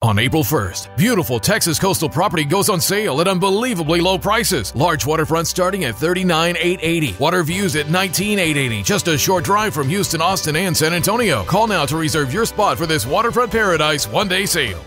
On April 1st, beautiful Texas coastal property goes on sale at unbelievably low prices. Large waterfront starting at $39,880. Water views at $19,880. Just a short drive from Houston, Austin, and San Antonio. Call now to reserve your spot for this waterfront paradise one day sale.